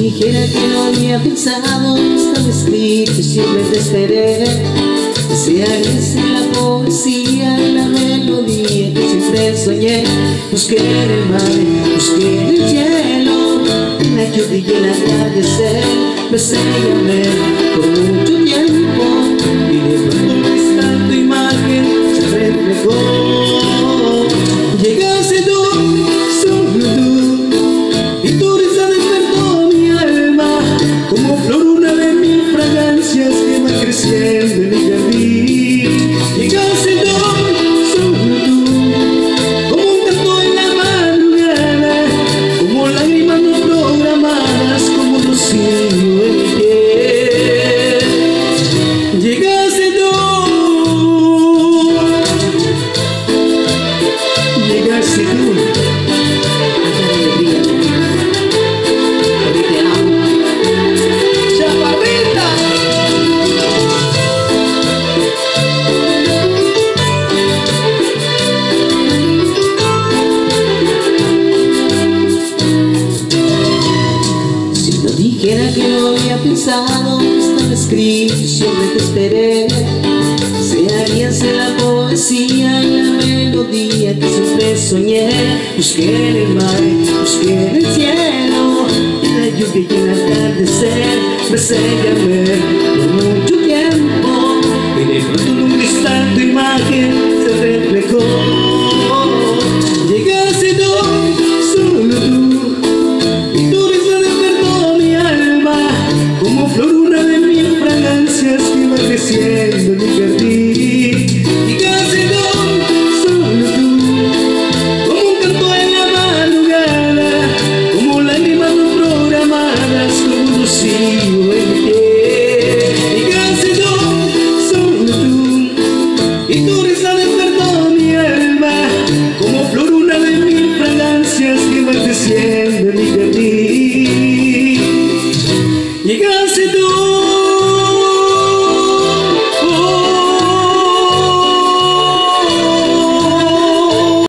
dijera que no había pensado Estaba escrito y siempre te esperé. Desearías en la poesía la melodía Que siempre soñé Busqué en el mar, busqué en el cielo. En la lluvia y el atardecer Besé y amé por mucho tiempo Y de pronto cristal tu imagen se reflejó flor una de mil fragancias que va creciendo en mi jardín. Llegaste tú, solo tú Como un canto en la madrugada Como lágrimas no programadas Como rocío en mi piel Llegaste tú Llegaste tú pensado Estaba escrito y siempre te esperé Desearías en la poesía y la melodía que siempre soñé. Busqué en el mar, busqué en el cielo En la lluvia y el atardecer. Besé en mi jardín Y casi tú, solo tú Como un canto en la madrugada Como lágrimas no programadas Como un rocío en mi piel Y casi tú, solo tú y tu risa despertó mi alma Como flor una de mil fragancias que va creciendo en mi jardín Llegaste